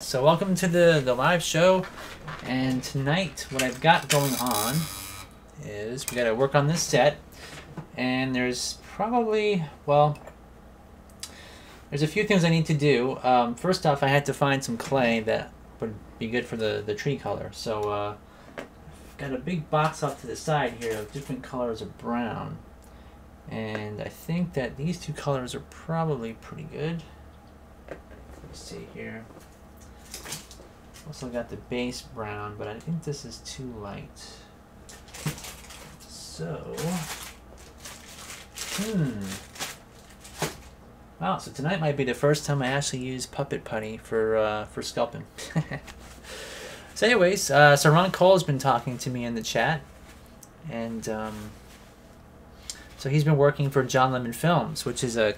So welcome to the, the live show, and tonight what I've got going on is we gotta work on this set, and there's probably, well, there's a few things I need to do. Um, first off, I had to find some clay that would be good for the, the tree color. So uh, I've got a big box off to the side here of different colors of brown, and I think that these two colors are probably pretty good. Let's see here. Also got the base brown, but I think this is too light. So, hmm. Wow, so tonight might be the first time I actually use puppet putty for uh, for sculpting. so, anyways, uh, so Ron Cole's been talking to me in the chat, and um, so he's been working for John Lemon Films, which is a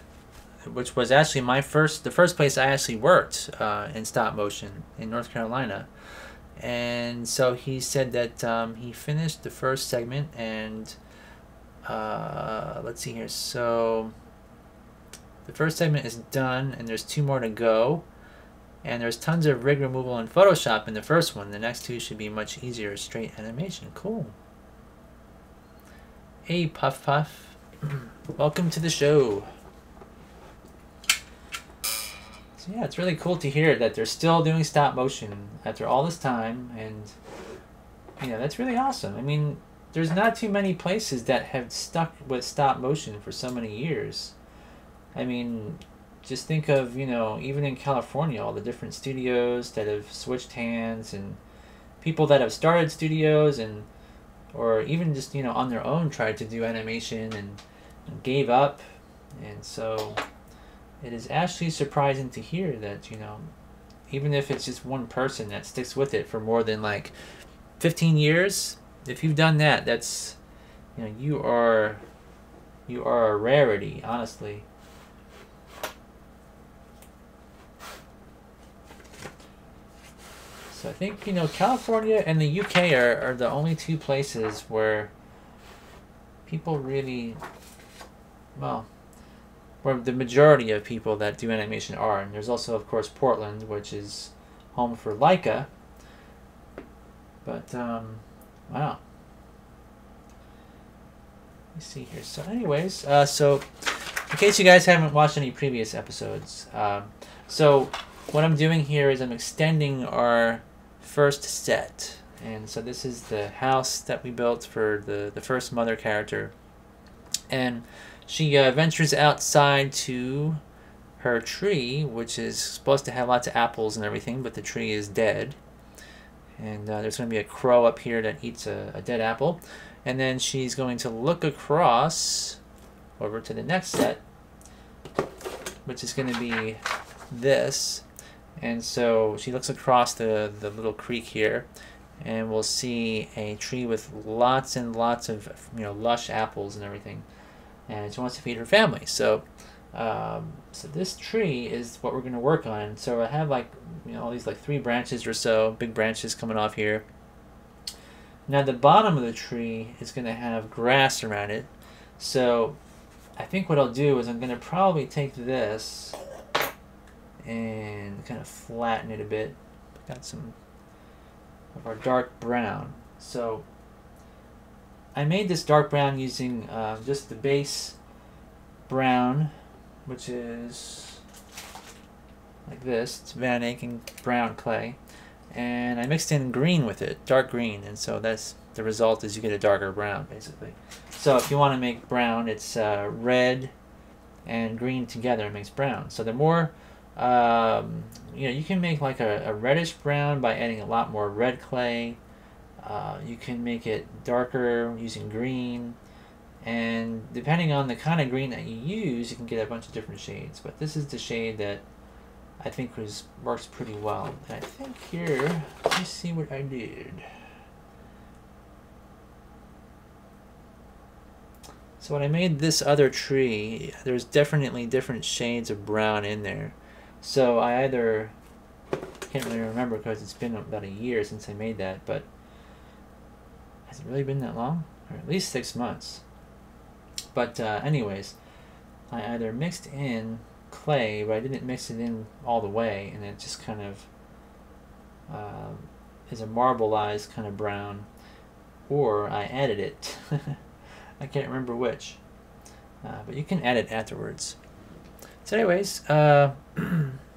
which was actually my first, the first place I actually worked uh, in stop motion in North Carolina. And so he said that um, he finished the first segment, and uh, let's see here. So the first segment is done, and there's two more to go. And there's tons of rig removal in Photoshop in the first one. The next two should be much easier, straight animation. Cool. Hey, Puff Puff. Welcome to the show. Yeah, it's really cool to hear that they're still doing stop motion after all this time, and you know that's really awesome. I mean, there's not too many places that have stuck with stop motion for so many years. I mean, just think of you know even in California, all the different studios that have switched hands, and people that have started studios and or even just you know on their own tried to do animation and, and gave up, and so it is actually surprising to hear that you know even if it's just one person that sticks with it for more than like 15 years if you've done that that's you know you are you are a rarity honestly. So i think you know california and the uk are, are the only two places where people really well where the majority of people that do animation are. And there's also, of course, Portland, which is home for Laika. But, um, wow. Let me see here. So, anyways, uh, so in case you guys haven't watched any previous episodes, um, so what I'm doing here is I'm extending our first set. And so this is the house that we built for the, the first mother character. And she uh, ventures outside to her tree, which is supposed to have lots of apples and everything, but the tree is dead. And uh, there's going to be a crow up here that eats a, a, dead apple. And then she's going to look across over to the next set, which is going to be this. And so she looks across the, the little creek here, and we'll see a tree with lots and lots of you know lush apples and everything and she wants to feed her family. So, um, so this tree is what we're going to work on. So I have like, you know, all these like three branches or so, big branches coming off here. Now the bottom of the tree is going to have grass around it. So I think what I'll do is I'm going to probably take this and kind of flatten it a bit. Got some of our dark brown. So I made this dark brown using uh, just the base brown, which is like this. It's Van Aken brown clay. And I mixed in green with it, dark green, and so that's the result is you get a darker brown, basically. So if you want to make brown, it's uh, red and green together it makes brown. So the more, um, you know, you can make like a, a reddish brown by adding a lot more red clay, uh, you can make it darker using green. And depending on the kind of green that you use you can get a bunch of different shades. But this is the shade that I think was works pretty well. And I think here let me see what I did. So when I made this other tree there's definitely different shades of brown in there. So I either can't really remember because it's been about a year since I made that but has it really been that long? Or at least six months. But uh, anyways, I either mixed in clay, but I didn't mix it in all the way, and it just kind of um, is a marbleized kind of brown, or I added it. I can't remember which, uh, but you can add it afterwards. So, anyways, uh,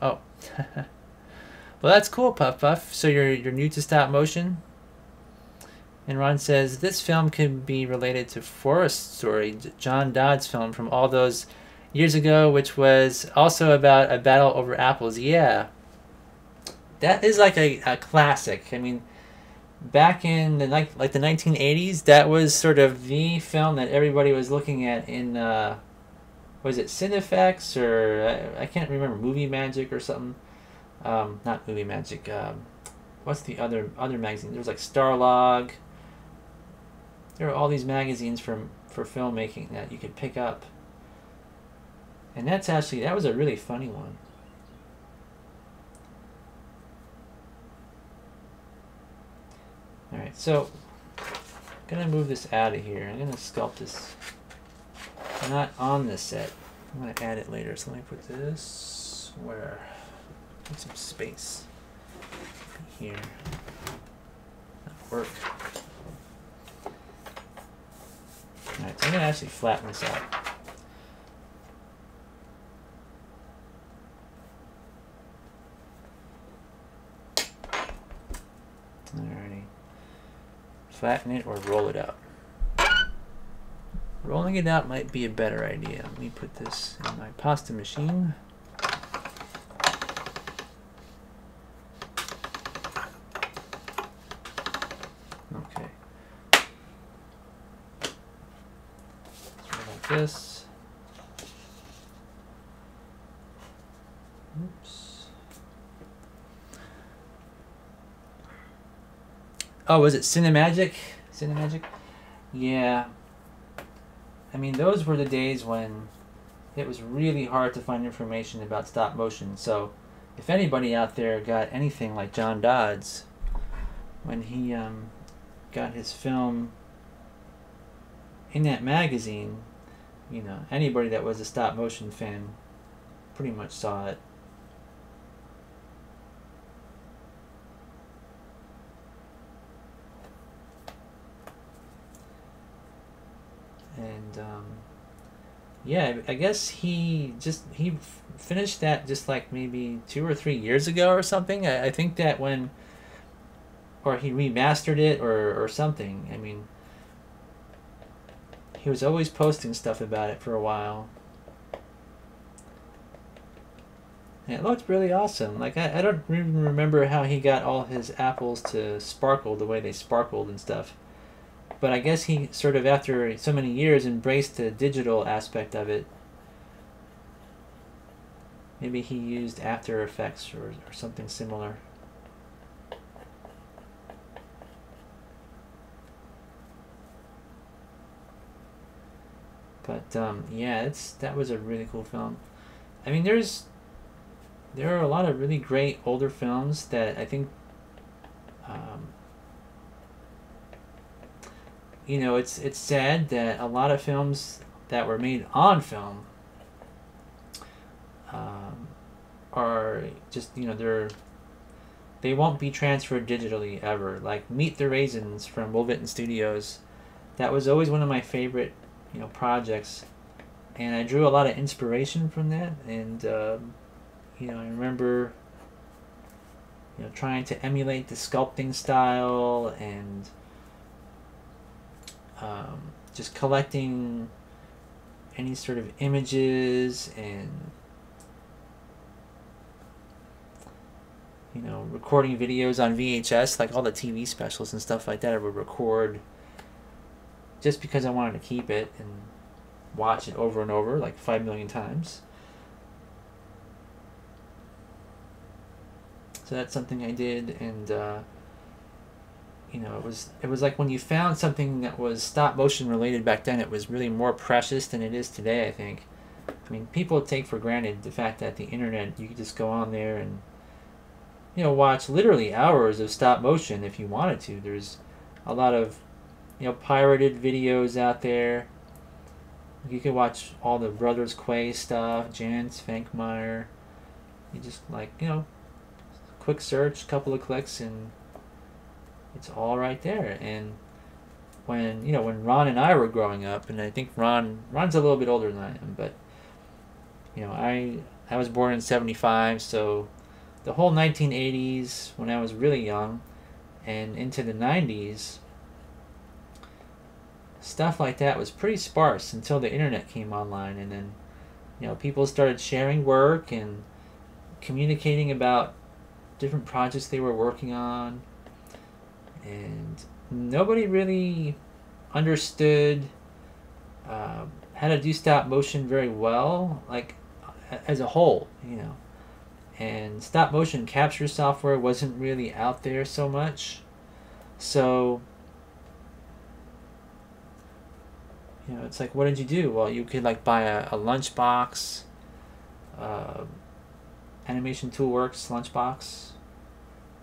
oh, well, that's cool, Puff Puff. So you're you're new to stop motion. And Ron says this film could be related to Forest Story, John Dodds' film from all those years ago, which was also about a battle over apples. Yeah, that is like a, a classic. I mean, back in the like like the 1980s, that was sort of the film that everybody was looking at in uh, was it Cinefex or I, I can't remember Movie Magic or something. Um, not Movie Magic. Um, what's the other other magazine? There was like Starlog. There are all these magazines from for filmmaking that you could pick up. And that's actually that was a really funny one. Alright, so I'm gonna move this out of here. I'm gonna sculpt this not on this set. I'm gonna add it later. So let me put this where put some space here. That'll work. Alright, so I'm gonna actually flatten this out. Alrighty. Flatten it or roll it out. Rolling it out might be a better idea. Let me put this in my pasta machine. Okay. like this. Oops. Oh, was it Cinemagic? Cinemagic? Yeah. I mean, those were the days when it was really hard to find information about stop motion. So, if anybody out there got anything like John Dodds, when he um, got his film in that magazine, you know, anybody that was a stop motion fan pretty much saw it. And um, yeah, I guess he just he finished that just like maybe two or three years ago or something. I, I think that when or he remastered it or or something. I mean, he was always posting stuff about it for a while. And it looked really awesome. Like I, I don't even remember how he got all his apples to sparkle the way they sparkled and stuff but I guess he sort of after so many years embraced the digital aspect of it. Maybe he used After Effects or, or something similar. But um, yeah, it's that was a really cool film. I mean, there's there are a lot of really great older films that I think um, you know, it's it's sad that a lot of films that were made on film um, are just you know they're they won't be transferred digitally ever. Like Meet the Raisins from Will Vinton Studios, that was always one of my favorite you know projects, and I drew a lot of inspiration from that. And um, you know I remember you know trying to emulate the sculpting style and um, just collecting any sort of images and you know recording videos on VHS like all the TV specials and stuff like that I would record just because I wanted to keep it and watch it over and over like 5 million times. So that's something I did and uh, you know, it was it was like when you found something that was stop motion related back then, it was really more precious than it is today. I think. I mean, people take for granted the fact that the internet you could just go on there and you know watch literally hours of stop motion if you wanted to. There's a lot of you know pirated videos out there. You can watch all the Brothers Quay stuff, Jan Svankmajer. You just like you know, quick search, couple of clicks, and it's all right there. And when you know when Ron and I were growing up, and I think Ron Ron's a little bit older than I am, but you know I I was born in '75, so the whole 1980s when I was really young, and into the 90s, stuff like that was pretty sparse until the internet came online, and then you know people started sharing work and communicating about different projects they were working on and nobody really understood uh, how to do stop motion very well, like as a whole, you know. And stop motion capture software wasn't really out there so much, so you know, it's like, what did you do? Well, you could like buy a, a lunchbox, uh, Animation Toolworks lunchbox,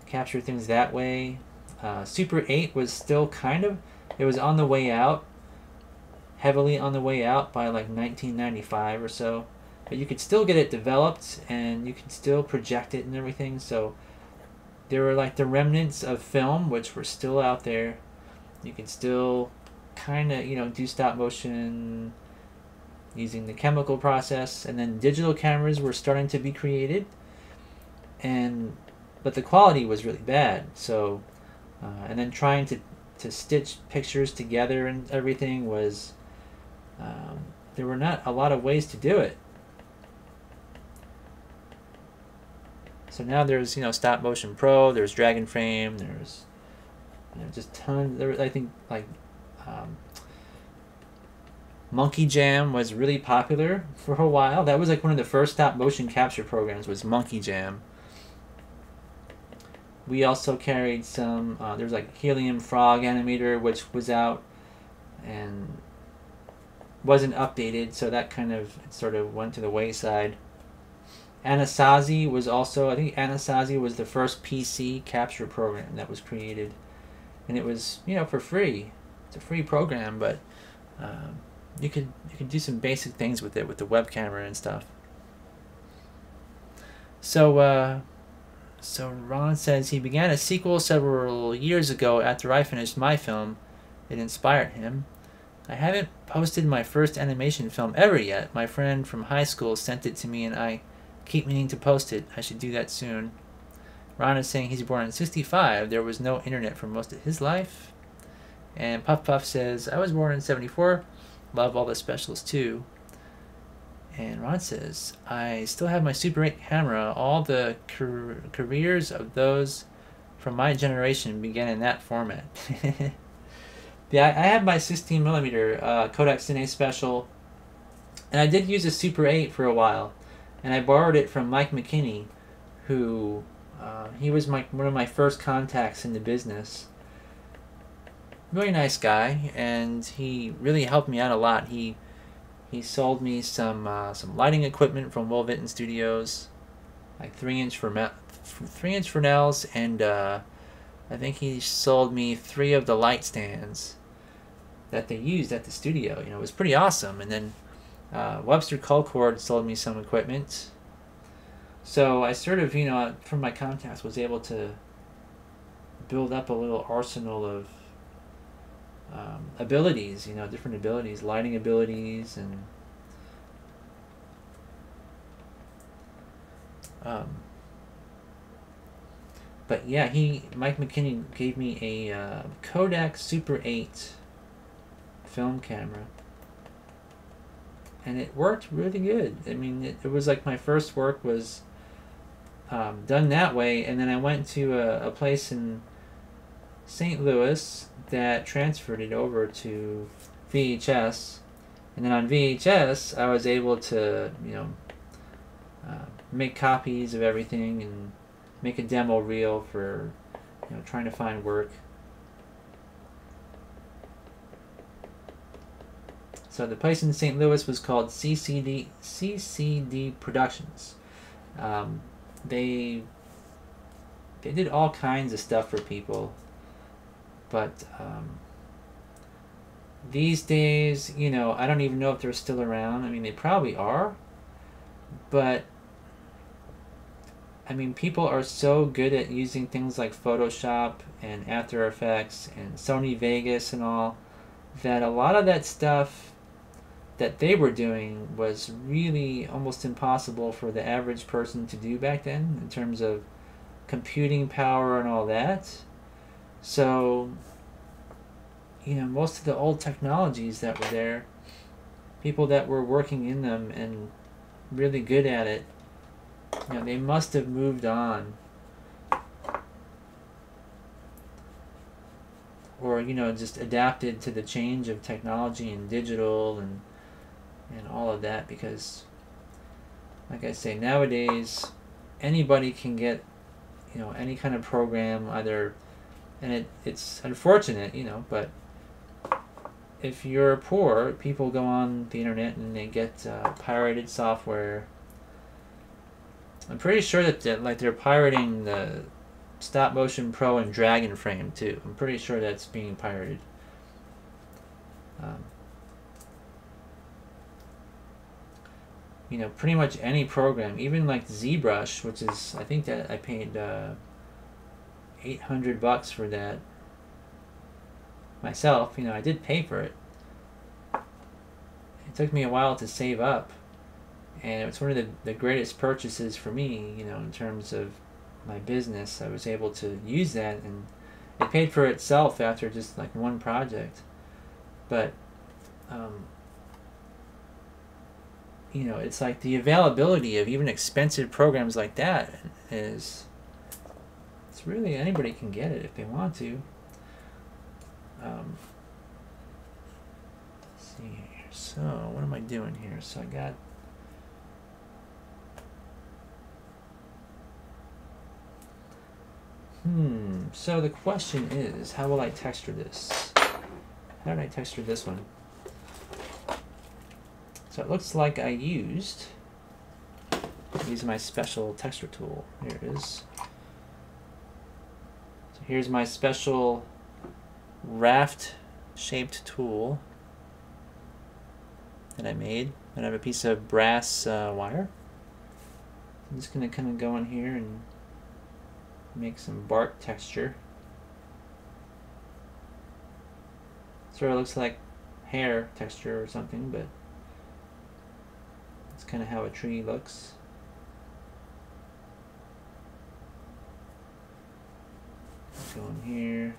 capture things that way. Uh, Super 8 was still kind of, it was on the way out, heavily on the way out by like 1995 or so. But you could still get it developed and you could still project it and everything. So there were like the remnants of film which were still out there. You could still kind of, you know, do stop motion using the chemical process. And then digital cameras were starting to be created. And but the quality was really bad. So uh, and then trying to, to stitch pictures together and everything was um, there were not a lot of ways to do it. So now there's you know stop motion pro there's dragon frame there's you know, just tons there i think like um, monkey jam was really popular for a while. That was like one of the first stop motion capture programs was monkey jam we also carried some, uh, there's like Helium Frog Animator, which was out and wasn't updated, so that kind of sort of went to the wayside. Anasazi was also, I think Anasazi was the first PC capture program that was created. And it was, you know, for free. It's a free program, but um, you could you could do some basic things with it with the web camera and stuff. So uh, so Ron says he began a sequel several years ago after I finished my film. It inspired him. I haven't posted my first animation film ever yet. My friend from high school sent it to me and I keep meaning to post it. I should do that soon. Ron is saying he's born in 65. There was no internet for most of his life. And Puff Puff says, I was born in 74. Love all the specials too. And Ron says, I still have my Super 8 camera. All the car- careers of those from my generation began in that format. yeah, I have my 16 millimeter uh, Kodak Cine Special, and I did use a Super 8 for a while, and I borrowed it from Mike McKinney, who uh, he was my one of my first contacts in the business. Really nice guy, and he really helped me out a lot. He he sold me some uh, some lighting equipment from Will Vinton Studios, like three inch for three inch Fresnels, and uh, I think he sold me three of the light stands that they used at the studio. You know, it was pretty awesome. And then uh, Webster Colcord sold me some equipment. So I sort of, you know, from my contacts, was able to build up a little arsenal of um, abilities, you know, different abilities, lighting abilities, and um, but yeah, he Mike McKinney gave me a uh, Kodak Super 8 film camera, and it worked really good. I mean, it, it was like my first work was um, done that way, and then I went to a, a place in St. Louis that transferred it over to VHS. And then on VHS, I was able to, you know, uh, make copies of everything and make a demo reel for, you know, trying to find work. So the place in St. Louis was called CCD CCD Productions. Um, they they did all kinds of stuff for people but um, these days, you know, I don't even know if they're still around. I mean, they probably are. But I mean, people are so good at using things like Photoshop and After Effects and Sony Vegas and all that a lot of that stuff that they were doing was really almost impossible for the average person to do back then in terms of computing power and all that. So, you know, most of the old technologies that were there, people that were working in them and really good at it you know, they must have moved on. Or, you know, just adapted to the change of technology and digital and and all of that because like I say, nowadays anybody can get, you know, any kind of program either and it, it's unfortunate, you know, but if you're poor, people go on the internet and they get uh, pirated software I'm pretty sure that they're, like they're pirating the Stop Motion Pro and Dragon Frame too. I'm pretty sure that's being pirated. Um, you know, pretty much any program, even like ZBrush, which is I think that I paid uh, 800 bucks for that myself. You know, I did pay for it. It took me a while to save up and it was one of the, the greatest purchases for me you know in terms of my business i was able to use that and it paid for itself after just like one project but um, you know it's like the availability of even expensive programs like that is it's really anybody can get it if they want to um, see here so what am i doing here so i got Hmm, so the question is, how will I texture this? How did I texture this one? So it looks like I used, use my special texture tool. Here it is. So here's my special raft shaped tool that I made. And I have a piece of brass uh, wire. I'm just going to kind of go in here and make some bark texture. Sort of looks like hair texture or something, but that's kind of how a tree looks. Here.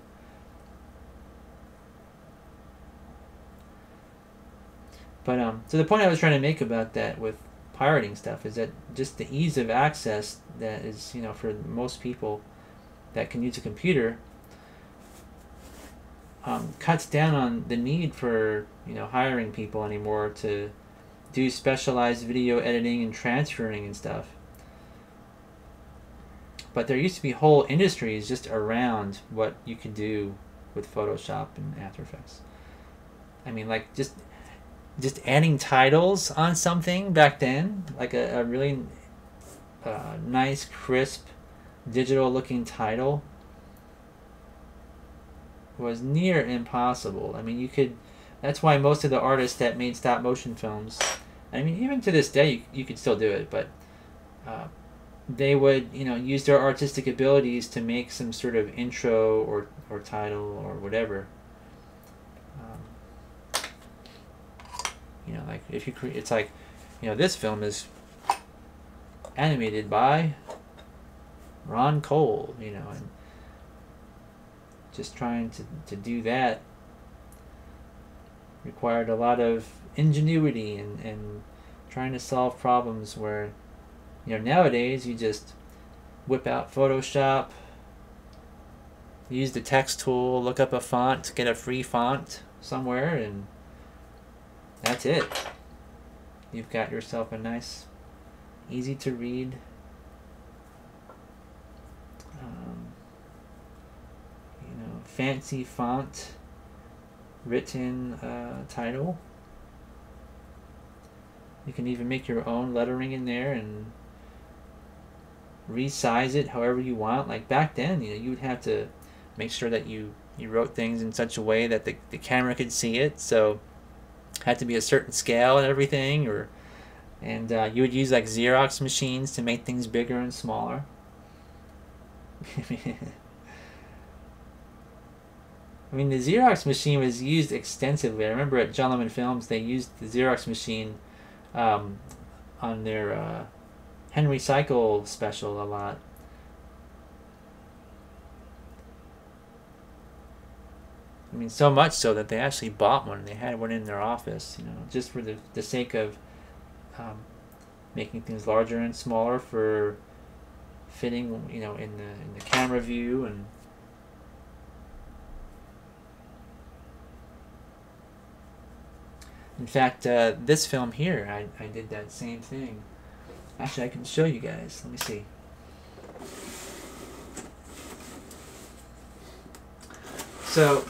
But um, so the point I was trying to make about that with pirating stuff is that just the ease of access that is you know for most people that can use a computer um, cuts down on the need for you know hiring people anymore to do specialized video editing and transferring and stuff. But there used to be whole industries just around what you could do with Photoshop and After Effects. I mean, like just just adding titles on something back then, like a, a really uh, nice, crisp digital looking title was near impossible. I mean, you could. That's why most of the artists that made stop motion films, I mean, even to this day, you, you could still do it, but uh, they would, you know, use their artistic abilities to make some sort of intro or, or title or whatever. Um, you know, like if you create, it's like, you know, this film is animated by Ron Cole, you know, and just trying to, to do that required a lot of ingenuity and, and trying to solve problems where, you know, nowadays you just whip out Photoshop, use the text tool, look up a font, get a free font somewhere, and that's it. You've got yourself a nice, easy to read you know, fancy font written uh, title. You can even make your own lettering in there and resize it however you want. Like back then, you know, you would have to make sure that you he wrote things in such a way that the, the camera could see it. So it had to be a certain scale and everything, or and uh, you would use like Xerox machines to make things bigger and smaller. I mean, the Xerox machine was used extensively. I remember at John Lemon Films, they used the Xerox machine um, on their uh, Henry Cycle special a lot. I mean, so much so that they actually bought one. They had one in their office, you know, just for the, the sake of um, making things larger and smaller for fitting, you know, in the in the camera view and In fact, uh, this film here, I, I did that same thing. Actually, I can show you guys. Let me see. So,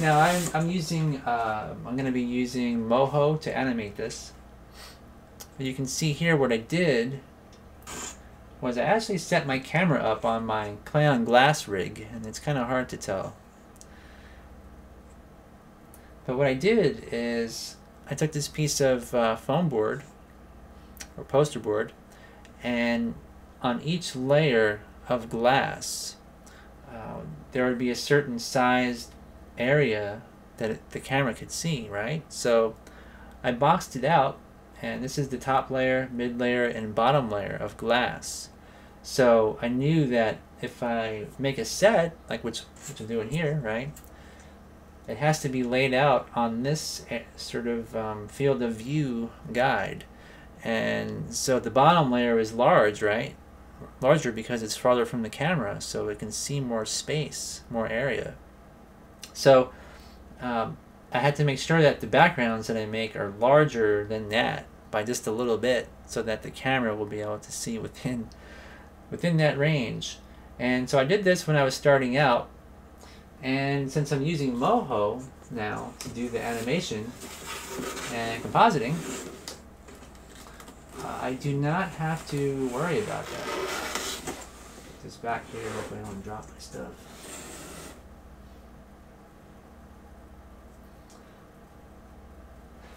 now I'm, I'm using, uh, I'm going to be using Moho to animate this. You can see here what I did was I actually set my camera up on my Clay on Glass rig, and it's kind of hard to tell. But what I did is I took this piece of uh, foam board or poster board and on each layer of glass uh, there would be a certain sized area that the camera could see, right? So I boxed it out and this is the top layer, mid layer, and bottom layer of glass. So I knew that if I make a set, like which, which I'm doing here, right? it has to be laid out on this eh, sort of um, field of view guide. And so the bottom layer is large, right? Larger because it's farther from the camera, so it can see more space, more area. So um, I had to make sure that the backgrounds that I make are larger than that by just a little bit so that the camera will be able to see within within that range. And so I did this when I was starting out and since I'm using Moho now to do the animation and compositing, uh, I do not have to worry about that. Just back here, hope I don't drop my stuff.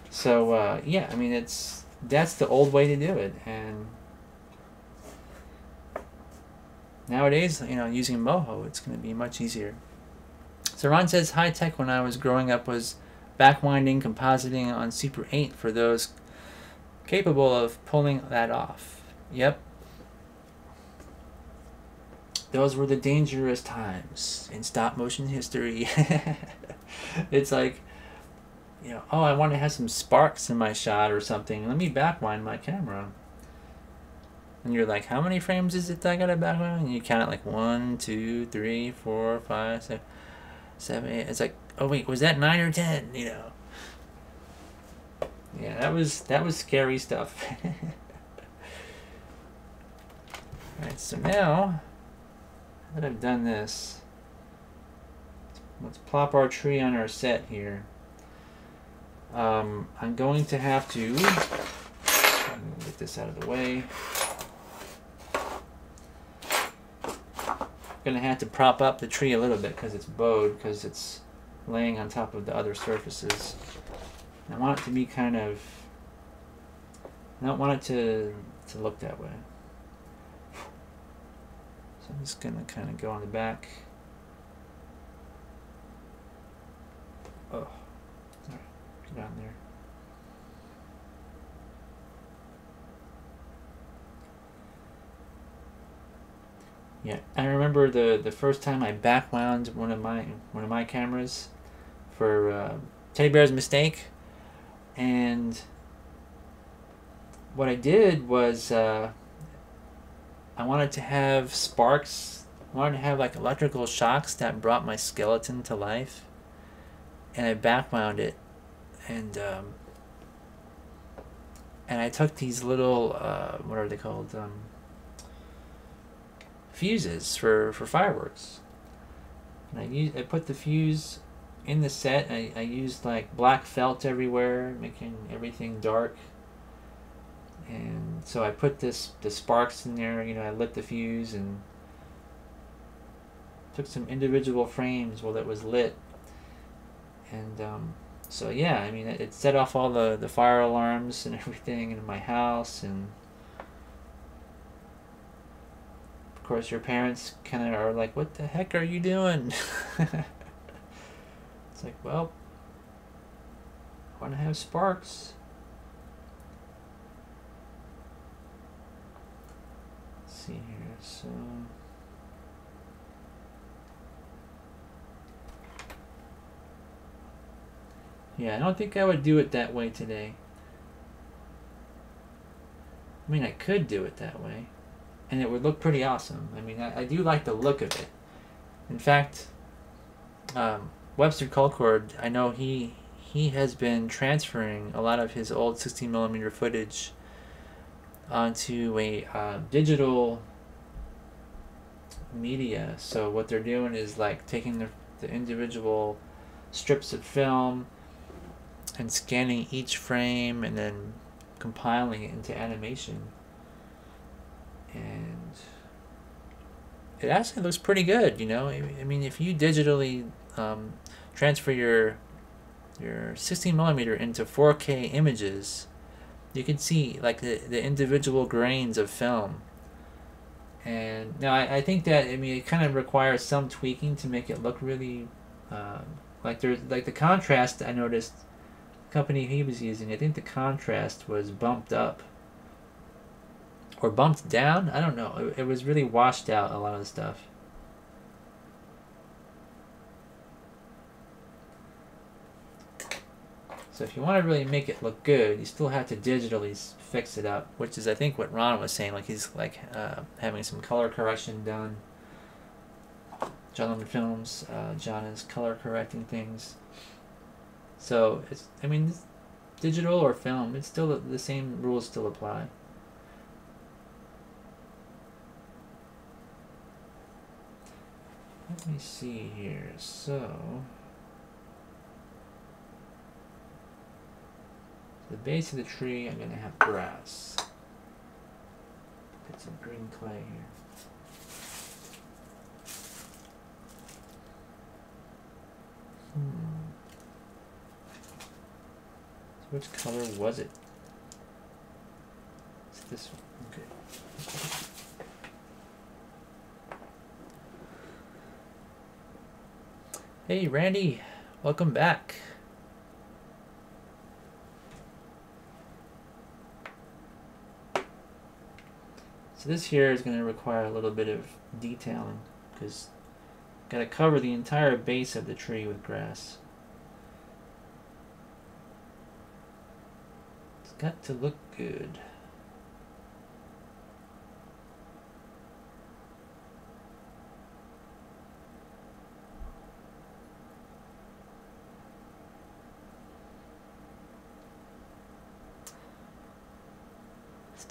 So uh, yeah, I mean it's that's the old way to do it, and nowadays, you know, using Moho, it's going to be much easier. So Ron says high tech when I was growing up was backwinding, compositing on Super 8 for those capable of pulling that off. Yep. Those were the dangerous times in stop motion history. it's like, you know, oh, I want to have some sparks in my shot or something. Let me backwind my camera. And you're like, how many frames is it that I got to backwind? And you count it like one, two, three, four, five, six seven, eight. It's like, oh wait, was that nine or ten? You know. Yeah, that was that was scary stuff. Alright, so now that I've done this, let's plop our tree on our set here. Um, I'm going to have to get this out of the way. I'm going to have to prop up the tree a little bit because it's bowed because it's laying on top of the other surfaces. I want it to be kind of, I don't want it to, to look that way. So I'm just going to kind of go on the back. Oh, get on there. Yeah, I remember the the first time I backwound one of my one of my cameras for uh, Teddy Bear's Mistake, and what I did was uh, I wanted to have sparks. I wanted to have like electrical shocks that brought my skeleton to life, and I backwound it, and um, and I took these little uh, what are they called? Um, fuses for, for fireworks. And I, use, I put the fuse in the set. I, I used like black felt everywhere, making everything dark. And so I put this the sparks in there, you know, I lit the fuse and took some individual frames while it was lit. And um, so yeah, I mean, it, it set off all the, the fire alarms and everything in my house. And of course, your parents kind of are like, what the heck are you doing? it's like, well, I want to have sparks. Let's see here, so. Yeah, I don't think I would do it that way today. I mean, I could do it that way, and it would look pretty awesome. I mean, I, I do like the look of it. In fact, um, Webster Colcord, I know he he has been transferring a lot of his old 16 millimeter footage onto a uh, digital media. So what they're doing is like taking the, the individual strips of film and scanning each frame and then compiling it into animation. And it actually looks pretty good, you know. I mean, if you digitally um, transfer your your 16 millimeter into 4K images, you can see like the, the individual grains of film. And now I, I think that I mean it kind of requires some tweaking to make it look really um, like there's like the contrast I noticed the company he was using I think the contrast was bumped up. Or bumped down? I don't know. It, it was really washed out a lot of the stuff So if you want to really make it look good, you still have to digitally fix it up, which is I think what Ron was saying. Like he's like uh, having some color correction done. Gentleman Films, uh, John is color correcting things. So it's I mean, digital or film, it's still the same rules still apply. Let me see here. So. The base of the tree, I'm going to have grass. Put some green clay here. Hmm. So which color was it? It's this one. Okay. Hey, Randy. Welcome back. So this here is going to require a little bit of detailing because got to cover the entire base of the tree with grass. It's got to look good.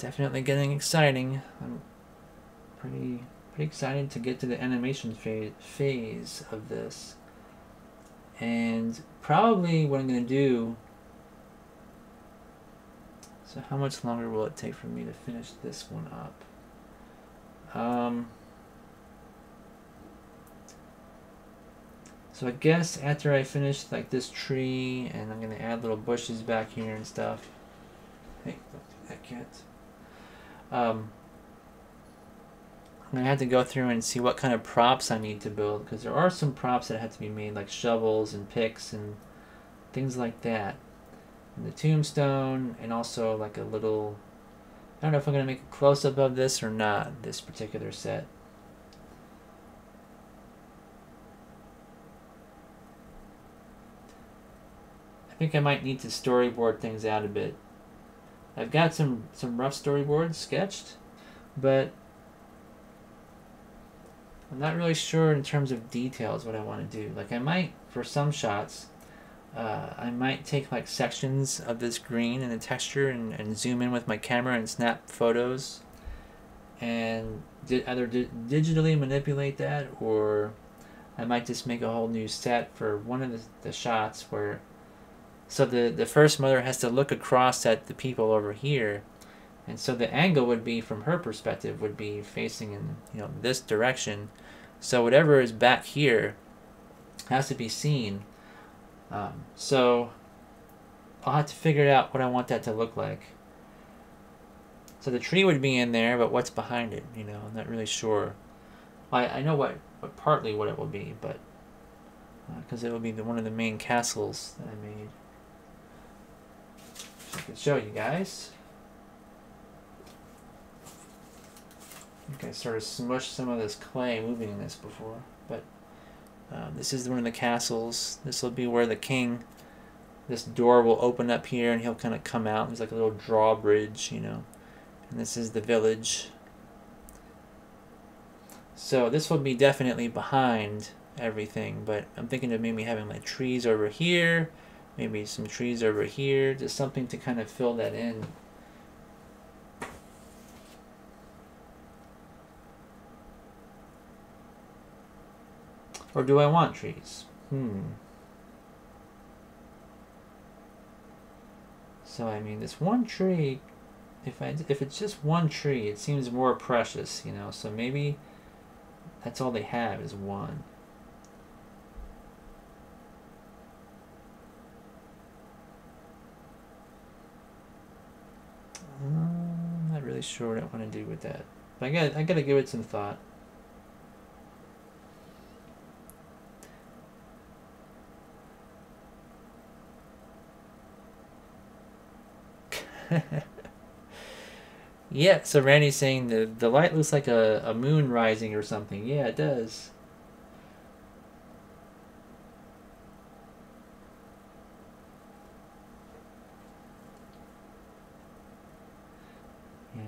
Definitely getting exciting. I'm pretty pretty excited to get to the animation phase phase of this. And probably what I'm gonna do. So how much longer will it take for me to finish this one up? Um. So I guess after I finish like this tree and I'm gonna add little bushes back here and stuff. Hey, don't do that cat. Um, I'm gonna have to go through and see what kind of props I need to build because there are some props that have to be made like shovels and picks and things like that. And the tombstone and also like a little I don't know if I'm gonna make a close up of this or not, this particular set. I think I might need to storyboard things out a bit. I've got some, some rough storyboards sketched, but I'm not really sure in terms of details what I want to do. Like I might, for some shots, uh, I might take like sections of this green and the texture and, and zoom in with my camera and snap photos and di either di digitally manipulate that or I might just make a whole new set for one of the, the shots where so the, the first mother has to look across at the people over here. And so the angle would be, from her perspective, would be facing in you know this direction. So whatever is back here has to be seen. Um, so I'll have to figure out what I want that to look like. So the tree would be in there, but what's behind it? You know, I'm not really sure. I, I know what, what partly what it will be, but because uh, it will be the, one of the main castles that I made. Can show you guys. I I sort of smushed some of this clay moving this before, but uh, this is one of the castles. This will be where the king, this door will open up here and he'll kind of come out. There's like a little drawbridge, you know. And this is the village. So this will be definitely behind everything, but I'm thinking of maybe having like trees over here, maybe some trees over here, just something to kind of fill that in. Or do I want trees? Hmm. So I mean, this one tree, if I if it's just one tree, it seems more precious, you know. So maybe that's all they have is one. I'm not really sure what I want to do with that. But I got I got to give it some thought. yeah, so Randy's saying the the light looks like a, a moon rising or something. Yeah, it does.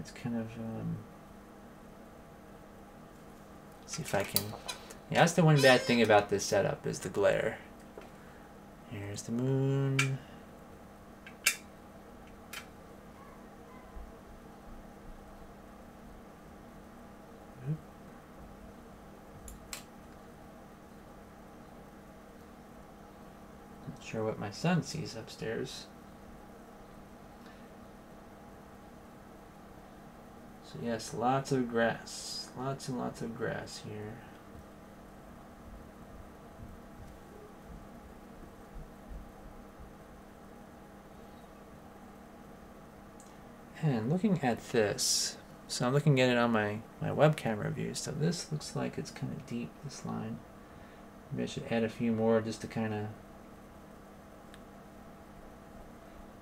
It's kind of um, see if I can yeah, that's the one bad thing about this setup is the glare. Here's the moon. sure what my son sees upstairs. So yes, lots of grass. Lots and lots of grass here. And looking at this, so I'm looking at it on my, my web camera view, so this looks like it's kind of deep, this line. Maybe I should add a few more just to kind of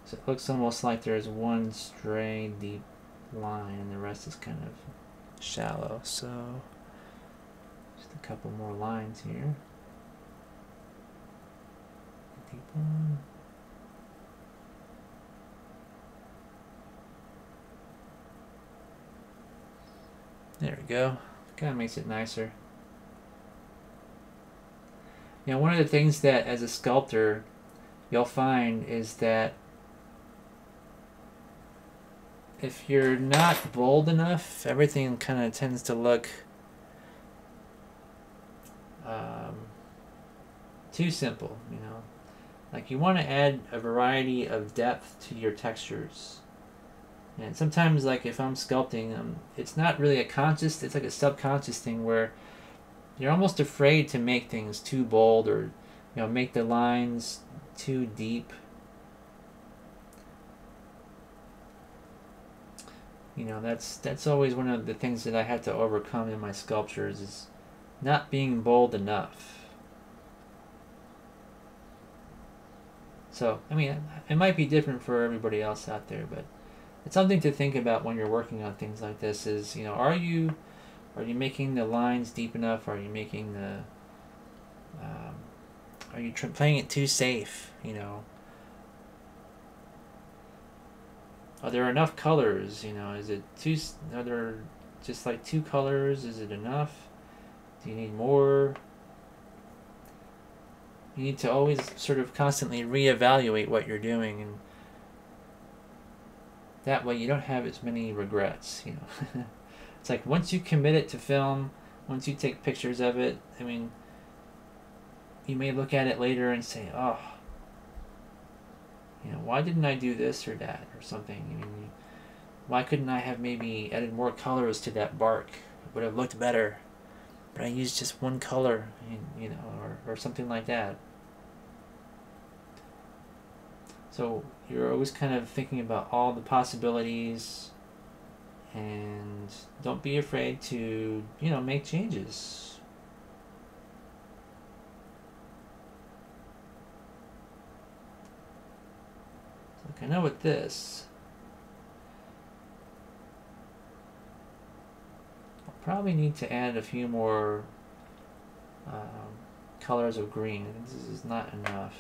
So it looks almost like there's one stray deep line and the rest is kind of shallow. So just a couple more lines here. Deep one. There we go. Kind of makes it nicer. Now, one of the things that as a sculptor you'll find is that if you're not bold enough, everything kind of tends to look um, too simple, you know. Like you want to add a variety of depth to your textures. And sometimes, like if I'm sculpting, um, it's not really a conscious, it's like a subconscious thing where you're almost afraid to make things too bold or, you know, make the lines too deep you know that's that's always one of the things that I had to overcome in my sculptures is not being bold enough. So I mean it might be different for everybody else out there, but it's something to think about when you're working on things like this. Is you know are you are you making the lines deep enough? Are you making the um, are you playing it too safe? You know Are there enough colors? You know, is it two? Are there just like two colors? Is it enough? Do you need more? You need to always sort of constantly reevaluate what you're doing, and that way you don't have as many regrets. You know, it's like once you commit it to film, once you take pictures of it, I mean, you may look at it later and say, "Oh, you know, why didn't I do this or that or something? I mean, why couldn't I have maybe added more colors to that bark? It would have looked better. but I used just one color, you know, or, or something like that. So you're always kind of thinking about all the possibilities and don't be afraid to, you know, make changes. Okay, now with this, I'll probably need to add a few more um, colors of green. This is not enough.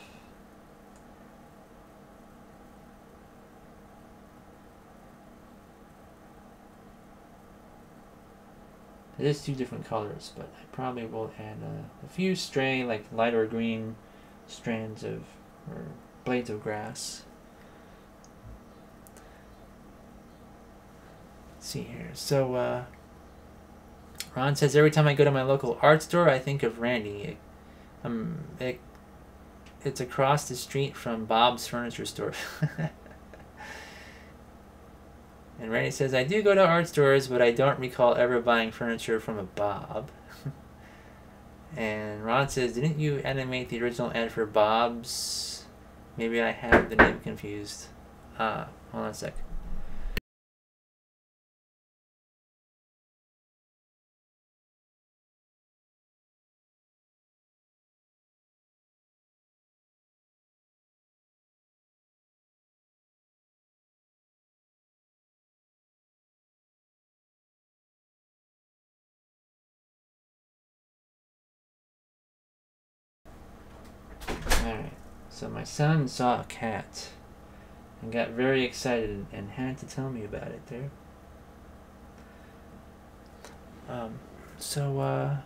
It is two different colors, but I probably will add a, a few stray, like lighter green strands of, or blades of grass. Let's see here. So, uh, Ron says, every time I go to my local art store, I think of Randy. It, um, it, it's across the street from Bob's Furniture Store. And Randy says, I do go to art stores, but I don't recall ever buying furniture from a Bob. and Ron says, Didn't you animate the original ad for Bob's? Maybe I have the name confused. Uh, hold on a sec. Alright, so my son saw a cat and got very excited and had to tell me about it there. Um, so, uh,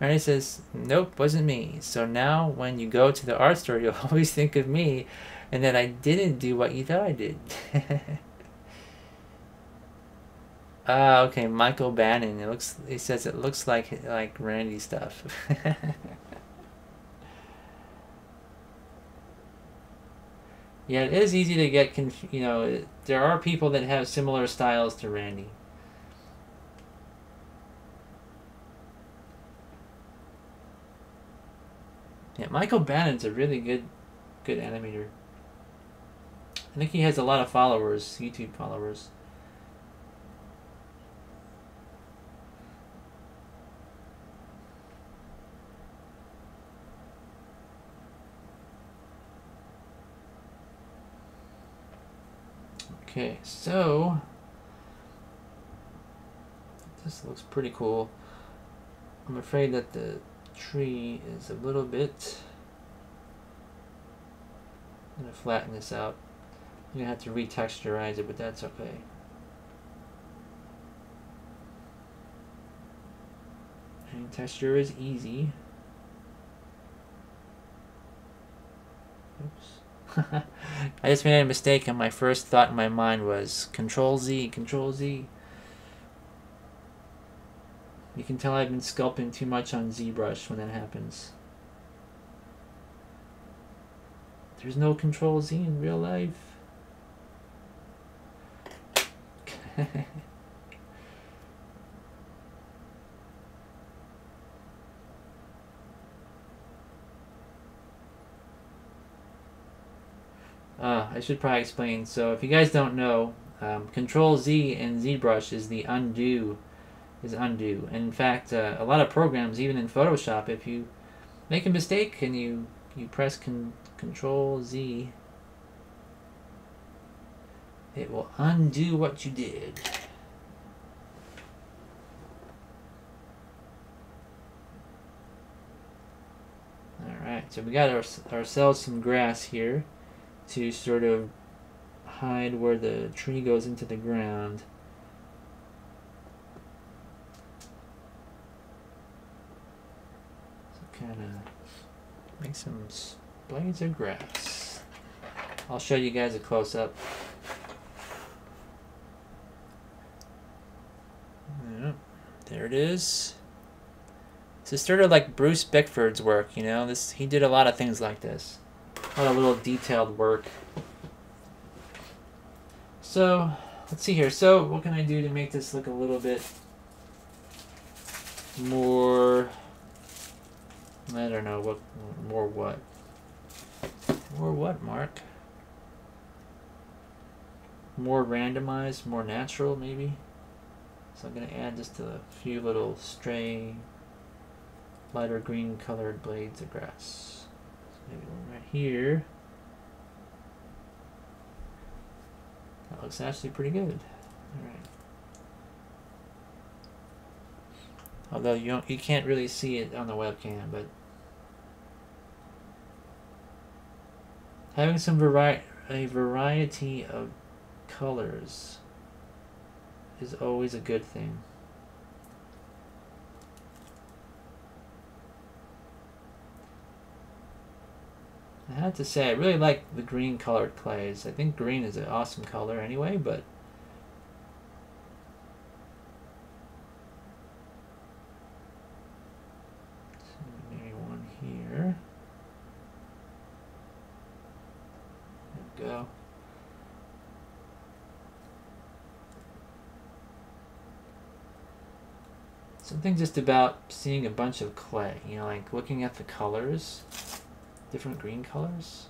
Randy says, Nope, wasn't me. So now when you go to the art store, you'll always think of me and that I didn't do what you thought I did. Ah, uh, okay, Michael Bannon. It looks. He says it looks like like Randy stuff. Yeah, it is easy to get conf- you know, there are people that have similar styles to Randy. Yeah, Michael Bannon's a really good good animator. I think he has a lot of followers, YouTube followers. Okay, so this looks pretty cool. I'm afraid that the tree is a little bit I'm gonna flatten this out. I'm gonna have to retexturize it, but that's okay. And texture is easy. Oops. I just made a mistake and my first thought in my mind was Control Z, Control Z. You can tell I've been sculpting too much on ZBrush when that happens. There's no Control Z in real life. Uh, I should probably explain. So if you guys don't know, um, Control Z in ZBrush is the undo, is undo. In fact, uh, a lot of programs, even in Photoshop, if you make a mistake and you you press con Control Z, it will undo what you did. Alright, so we got our, ourselves some grass here to sort of hide where the tree goes into the ground. So kind of make some blades of grass. I'll show you guys a close-up. Yep, there it is. This is sort of like Bruce Bickford's work, you know. This he did a lot of things like this of little detailed work. So, let's see here. So, what can I do to make this look a little bit more I don't know what more what more what Mark more randomized more natural maybe so I'm going to add just a few little stray lighter green colored blades of grass maybe one right here. That looks actually pretty good. All right Although you don't, you can't really see it on the webcam, but having some variety a variety of colors is always a good thing. I have to say, I really like the green colored clays. I think green is an awesome color anyway, but anyone here. There we go. Something just about seeing a bunch of clay, you know, like looking at the colors, different green colors.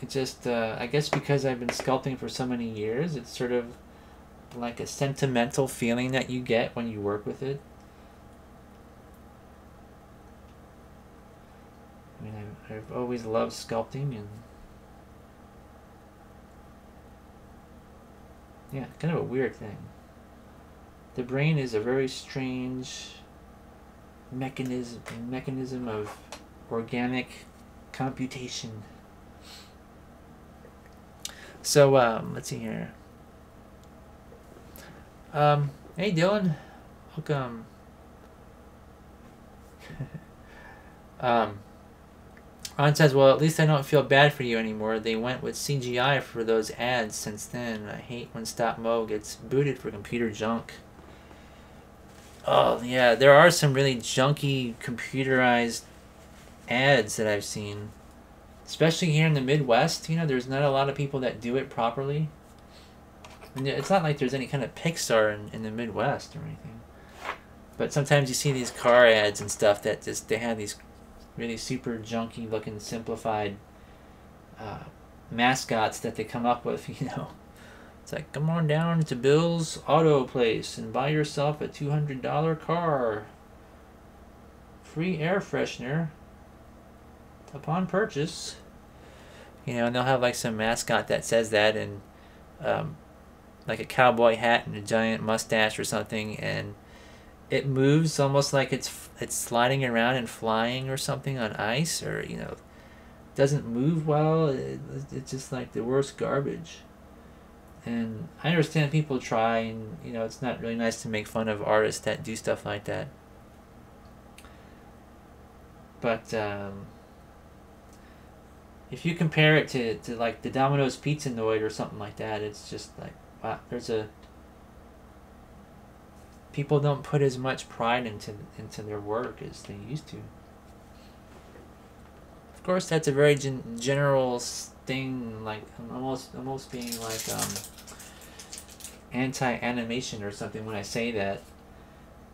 It just, uh, I guess because I've been sculpting for so many years, it's sort of like a sentimental feeling that you get when you work with it. I mean, I've, I've always loved sculpting and yeah, kind of a weird thing. The brain is a very strange mechanism mechanism of organic computation. So um, let's see here. Um, hey Dylan, welcome. um, Ron says, well, at least I don't feel bad for you anymore. They went with CGI for those ads since then. I hate when Stop Mo gets booted for computer junk. Oh, yeah, there are some really junky computerized ads that I've seen. Especially here in the Midwest, you know, there's not a lot of people that do it properly. And it's not like there's any kind of Pixar in, in the Midwest or anything. But sometimes you see these car ads and stuff that just, they have these really super junky looking simplified uh, mascots that they come up with, you know. It's like, come on down to Bill's Auto Place and buy yourself a $200 car. Free air freshener upon purchase. You know, and they'll have like some mascot that says that and um, like a cowboy hat and a giant mustache or something and it moves almost like it's it's sliding around and flying or something on ice or you know doesn't move well it, it's just like the worst garbage and i understand people try and you know it's not really nice to make fun of artists that do stuff like that but um, if you compare it to, to like the domino's pizza noid or something like that it's just like wow there's a people don't put as much pride into into their work as they used to. Of course, that's a very gen- general thing, like almost almost being like um, anti-animation or something when I say that,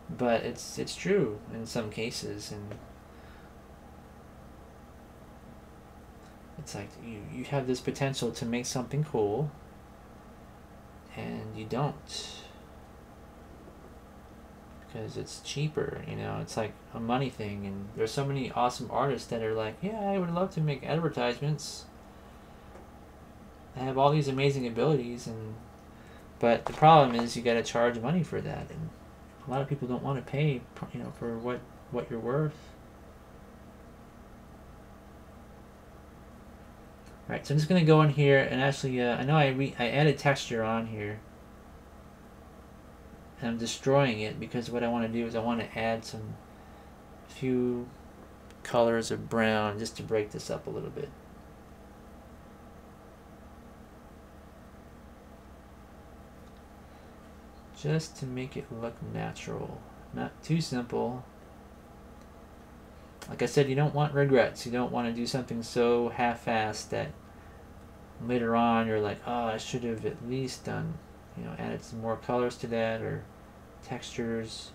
but it's it's true in some cases, and it's like you you have this potential to make something cool, and you don't. Because it's cheaper you know it's like a money thing and there's so many awesome artists that are like yeah i would love to make advertisements. I have all these amazing abilities and but the problem is you got to charge money for that and a lot of people don't want to pay you know for what what you're worth All right, so I'm just going to go in here and actually, uh, I know I, re I added texture on here and I'm destroying it because what I want to do is I want to add some few colors of brown just to break this up a little bit. Just to make it look natural, not too simple. Like I said, you don't want regrets. You don't want to do something so half-assed that later on you're like, oh, I should have at least done you know, added some more colors to that or textures.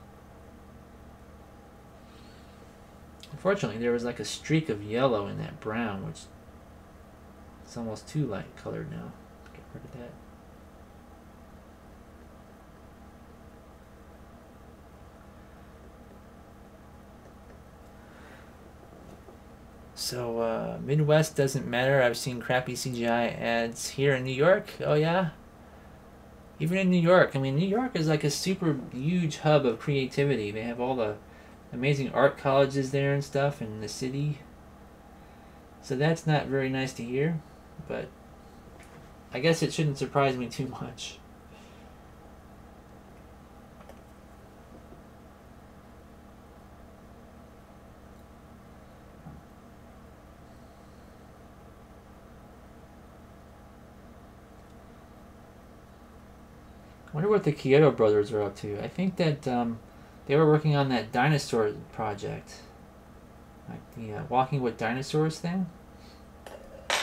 Unfortunately, there was like a streak of yellow in that brown, which it's almost too light colored now. Get rid of that. So uh, Midwest doesn't matter. I've seen crappy CGI ads here in New York. Oh yeah. Even in New York, I mean, New York is like a super huge hub of creativity. They have all the amazing art colleges there and stuff in the city. So that's not very nice to hear, but I guess it shouldn't surprise me too much. Wonder what the Chiodo brothers are up to. I think that um, they were working on that dinosaur project. Like the uh, Walking with Dinosaurs thing. So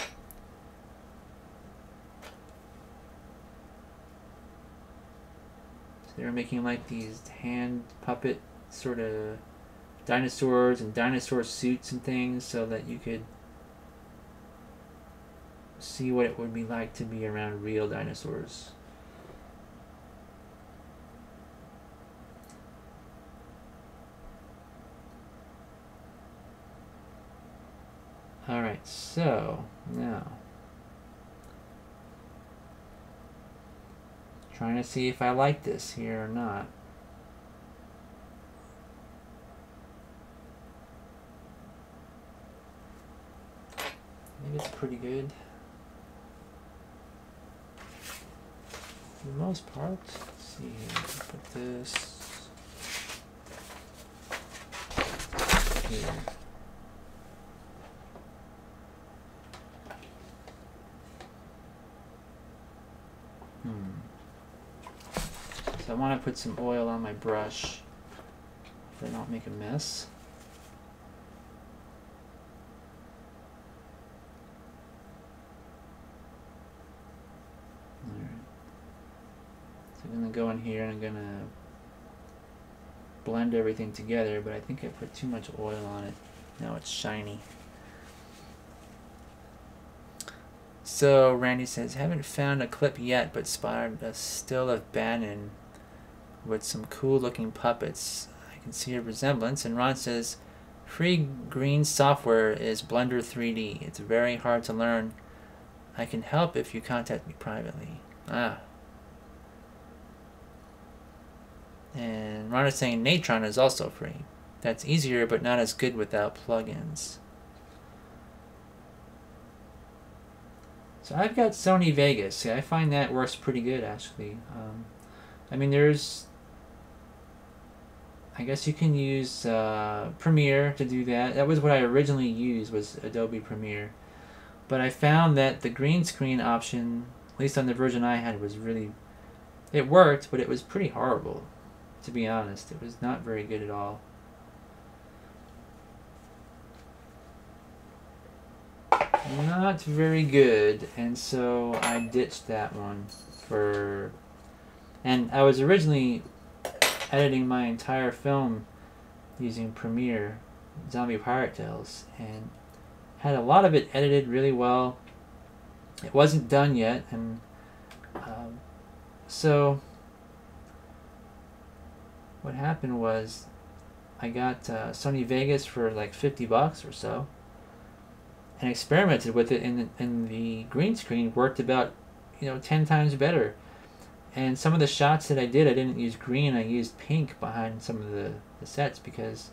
they were making like these hand puppet sort of dinosaurs and dinosaur suits and things so that you could see what it would be like to be around real dinosaurs. Alright, so now trying to see if I like this here or not. Maybe it's pretty good. For the most part, let's see here. Put this here. Hmm. So I want to put some oil on my brush I don't make a mess. So I'm going to go in here and I'm going to blend everything together, but I think I put too much oil on it. Now it's shiny. So Randy says, haven't found a clip yet, but spotted a still of Bannon with some cool looking puppets. I can see a resemblance. And Ron says, free green software is Blender 3D. It's very hard to learn. I can help if you contact me privately. Ah. And Ron is saying Natron is also free. That's easier but not as good without plugins. So I've got Sony Vegas. I find that works pretty good actually. Um, I mean, there's I guess you can use uh, Premiere to do that. That was what I originally used was Adobe Premiere. But I found that the green screen option, at least on the version I had, was really... It worked, but it was pretty horrible, to be honest. It was not very good at all. Not very good, and so I ditched that one for... And I was originally editing my entire film using Premiere, Zombie Pirate Tales, and had a lot of it edited really well. It wasn't done yet, and um, so what happened was I got uh, Sony Vegas for like 50 bucks or so and experimented with it in in the green screen worked about you know 10 times better and some of the shots that I did, I didn't use green, I used pink behind some of the, the sets because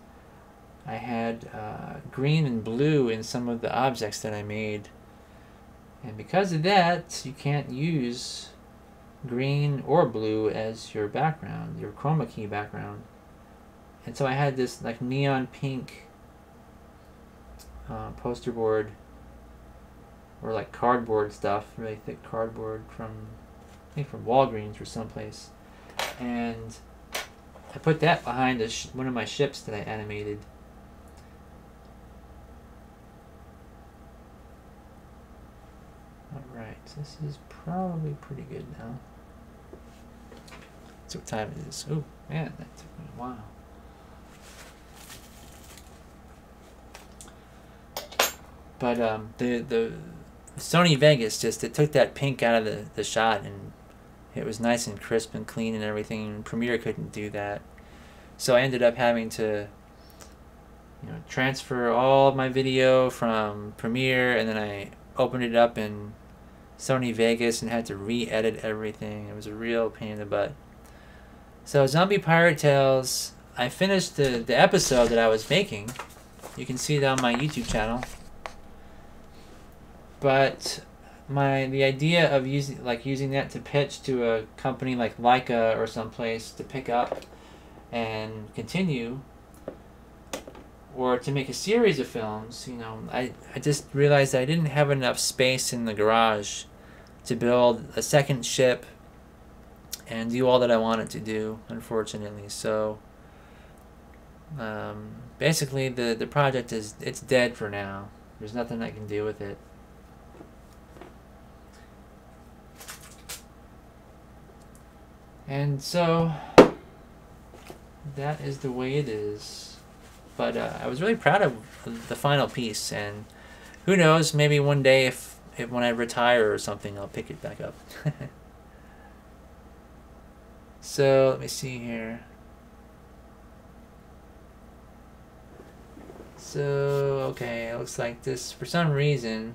I had uh, green and blue in some of the objects that I made. And because of that, you can't use green or blue as your background, your chroma key background. And so I had this like neon pink uh, poster board or like cardboard stuff, really thick cardboard from I think from Walgreens or someplace. And I put that behind one of my ships that I animated. Alright, this is probably pretty good now. see what time it is. Oh man, that took me a while. But um, the the Sony Vegas just it took that pink out of the, the shot and it was nice and crisp and clean and everything. Premiere couldn't do that, so I ended up having to you know transfer all my video from Premiere and then I opened it up in Sony Vegas and had to re-edit everything. It was a real pain in the butt. So Zombie Pirate Tales, I finished the, the episode that I was making. You can see it on my YouTube channel. But my the idea of using like using that to pitch to a company like Laika or someplace to pick up and continue or to make a series of films, you know, I, I just realized I didn't have enough space in the garage to build a second ship and do all that I wanted to do, unfortunately. So um, basically the, the project is it's dead for now. There's nothing I can do with it. And so that is the way it is. But uh, I was really proud of the final piece, and who knows, maybe one day if, if when I retire or something, I'll pick it back up. so let me see here. So, okay, it looks like this, for some reason,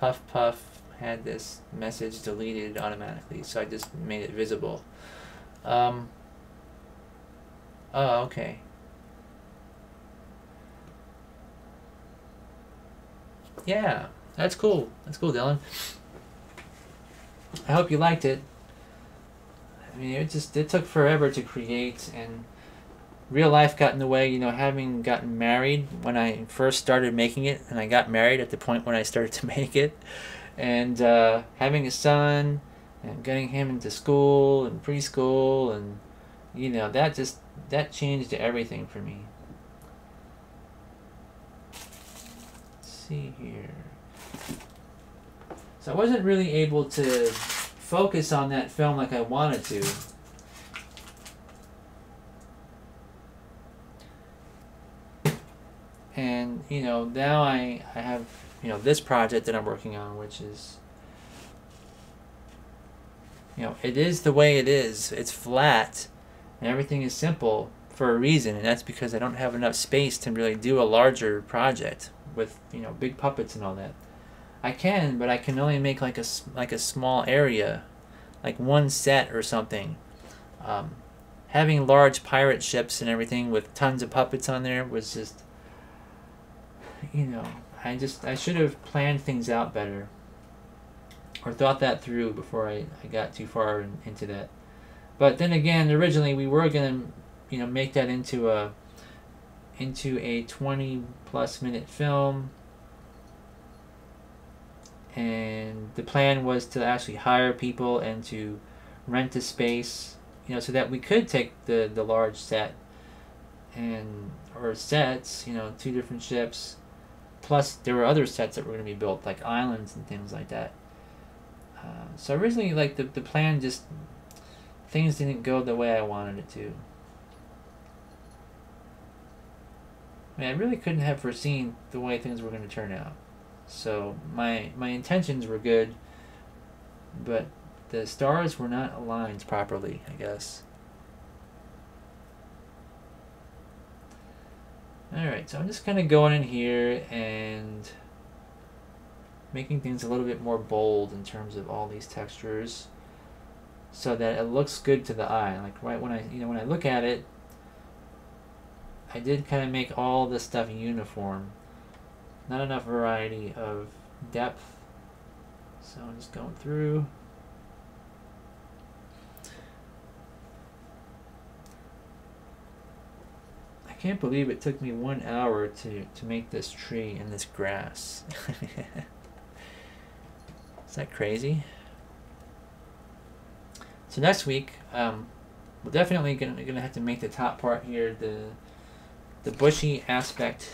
Puff Puff had this message deleted automatically, so I just made it visible. Um, oh, okay. Yeah, that's cool. That's cool, Dylan. I hope you liked it. I mean, it just it took forever to create, and real life got in the way. You know, having gotten married when I first started making it, and I got married at the point when I started to make it, and uh, having a son and getting him into school and preschool and you know that just that changed everything for me. Let's see here. So i wasn't really able to focus on that film like i wanted to. And you know now i i have you know this project that i'm working on which is you know, it is the way it is. It's flat, and everything is simple for a reason, and that's because I don't have enough space to really do a larger project with you know big puppets and all that. I can, but I can only make like a like a small area, like one set or something. Um, having large pirate ships and everything with tons of puppets on there was just, you know, I just I should have planned things out better or thought that through before I, I got too far in, into that. But then again, originally we were gonna, you know, make that into a into a 20 plus minute film. And the plan was to actually hire people and to rent a space, you know, so that we could take the, the large set and or sets, you know, two different ships. Plus, there were other sets that were going to be built, like islands and things like that. Uh, so originally, like the the plan just things didn't go the way I wanted it to. I mean, I really couldn't have foreseen the way things were going to turn out. So my my intentions were good, but the stars were not aligned properly, I guess. Alright, so I'm just kind of going in here and making things a little bit more bold in terms of all these textures so that it looks good to the eye. Like right when I you know when I look at it I did kind of make all this stuff uniform. Not enough variety of depth. So I'm just going through can't believe it took me one hour to, to make this tree and this grass Is that crazy? So next week, um, we're definitely gonna gonna have to make the top part here the the bushy aspect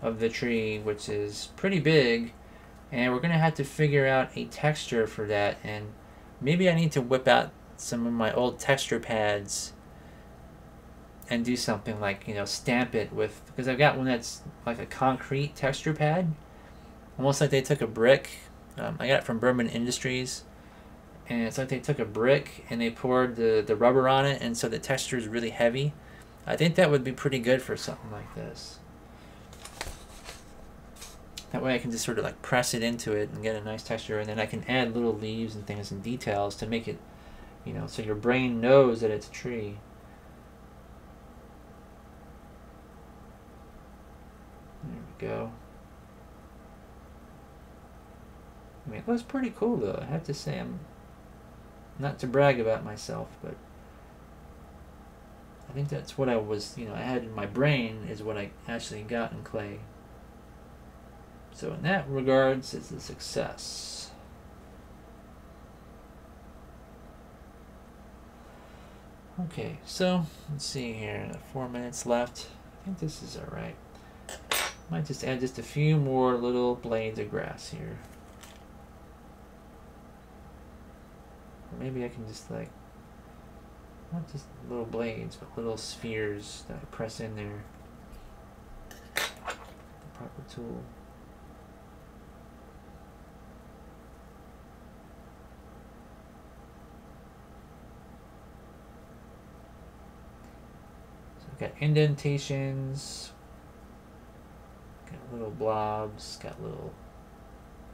of the tree, which is pretty big, and we're gonna have to figure out a texture for that. And maybe I need to whip out some of my old texture pads and do something like you know stamp it with because I've got one that's like a concrete texture pad almost like they took a brick um, I got it from Bourbon Industries and it's like they took a brick and they poured the, the rubber on it and so the texture is really heavy. I think that would be pretty good for something like this. That way I can just sort of like press it into it and get a nice texture and then I can add little leaves and things and details to make it you know so your brain knows that it's a tree there we go I mean it was pretty cool though I have to say I'm not to brag about myself but I think that's what I was you know I had in my brain is what I actually got in clay so in that regards it's a success Okay, so let's see here. Four minutes left. I think this is all right. Might just add just a few more little blades of grass here. Or maybe I can just like, not just little blades, but little spheres that I press in there. The proper tool. Got indentations. Little blobs. Got little,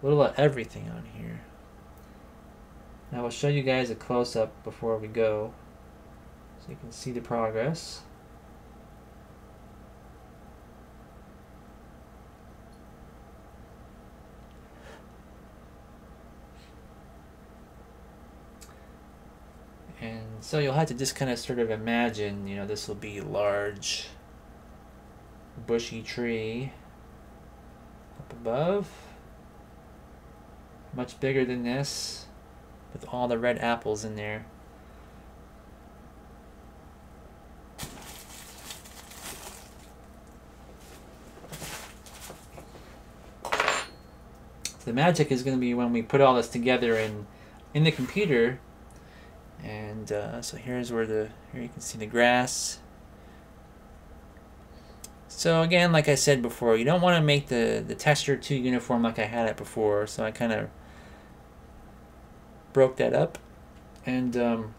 little of everything on here. Now I'll show you guys a close-up before we go, so you can see the progress. And so you'll have to just kind of sort of imagine, you know, this will be large, bushy tree up above. Much bigger than this, with all the red apples in there. the magic is going to be when we put all this together in in the computer and uh, so here's where the here you can see the grass so again like I said before you don't want to make the the texture too uniform like I had it before so I kind of broke that up and um,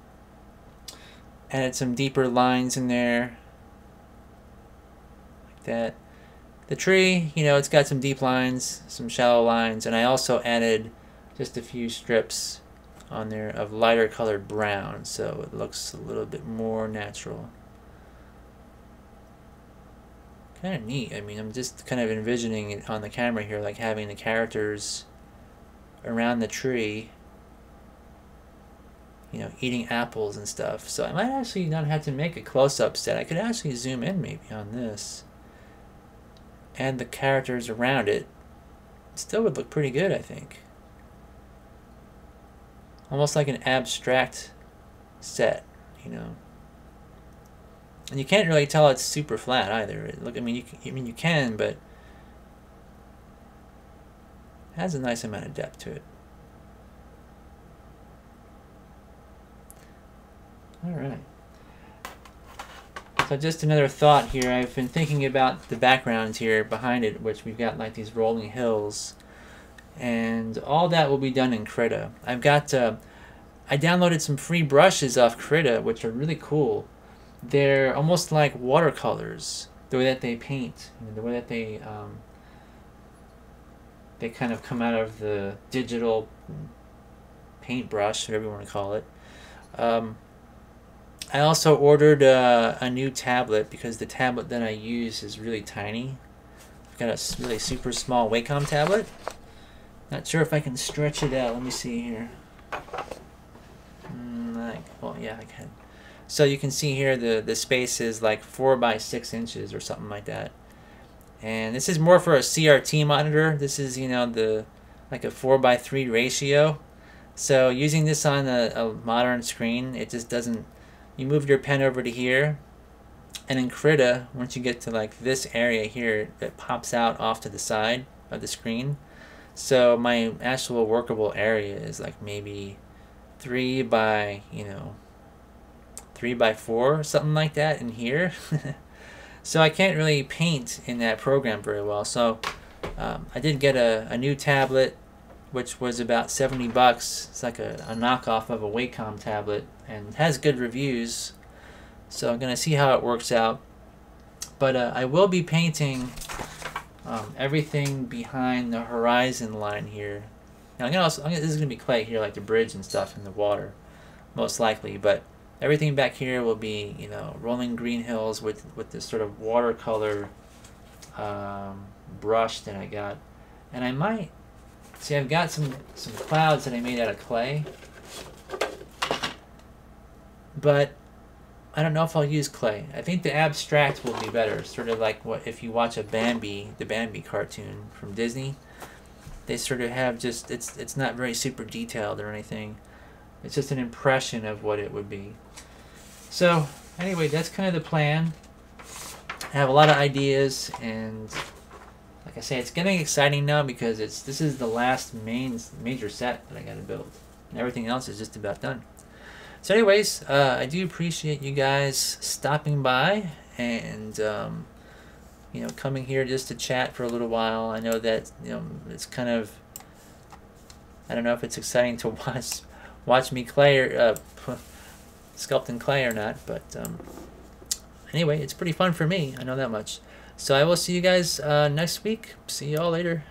added some deeper lines in there. Like that. The tree you know it's got some deep lines some shallow lines and I also added just a few strips on there of lighter colored brown so it looks a little bit more natural kind of neat. I mean I'm just kind of envisioning it on the camera here like having the characters around the tree you know eating apples and stuff. So I might actually not have to make a close-up set. I could actually zoom in maybe on this. And the characters around it still would look pretty good I think. Almost like an abstract set, you know. And you can't really tell it's super flat either. Look, I mean, you can, I mean you can, but it has a nice amount of depth to it. All right. So just another thought here. I've been thinking about the backgrounds here behind it, which we've got like these rolling hills and all that will be done in Krita. I've got, uh, I downloaded some free brushes off Krita, which are really cool. They're almost like watercolors, the way that they paint, the way that they, um, they kind of come out of the digital paintbrush, whatever you want to call it. Um, I also ordered uh, a new tablet because the tablet that I use is really tiny. I've got a really super small Wacom tablet. Not sure if I can stretch it out. Let me see here. Mm, well, yeah, I can. So you can see here the, the space is like 4 by 6 inches or something like that. And this is more for a CRT monitor. This is, you know, the like a 4 by 3 ratio. So using this on a, a modern screen, it just doesn't... You move your pen over to here, and in Krita, once you get to like this area here, it pops out off to the side of the screen. So my actual workable area is like maybe three by you know three by four something like that in here. So I can't really paint in that program very well. So um, I did get a, a new tablet which was about 70 bucks. It's like a, a knockoff of a Wacom tablet and has good reviews. So I'm gonna see how it works out. But uh, I will be painting um, everything behind the horizon line here. Now I'm gonna also I'm gonna, this is gonna be clay here like the bridge and stuff in the water most likely but everything back here will be you know rolling green hills with with this sort of watercolor um, brush that I got. And I might see I've got some some clouds that I made out of clay. But I don't know if I'll use clay. I think the abstract will be better sort of like what if you watch a Bambi the Bambi cartoon from Disney they sort of have just it's it's not very super detailed or anything. It's just an impression of what it would be so anyway, that's kind of the plan. I have a lot of ideas, and like I say, it's getting exciting now because it's this is the last main major set that I got to build. And everything else is just about done. So, anyways, uh, I do appreciate you guys stopping by and um, you know coming here just to chat for a little while. I know that you know it's kind of I don't know if it's exciting to watch watch me clay or, uh, sculpting clay or not, but um, anyway, it's pretty fun for me. I know that much. So I will see you guys uh, next week. See you all later.